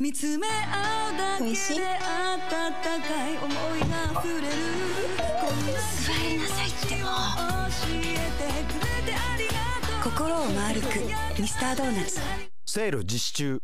見つめ合うだけで温かい思いが溢れる。座りなさいってもう。心を丸くミスタードーナツ。セール実施中。